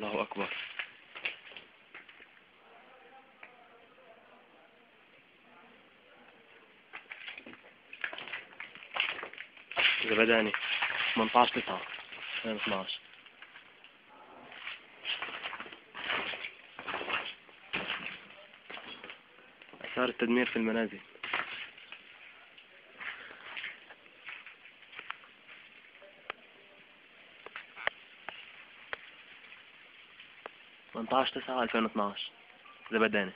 الله أكبر. زبداني 18 9 2012 آثار التدمير في المنازل. ثمانية عشر تسعة ألفين واثناش زبداني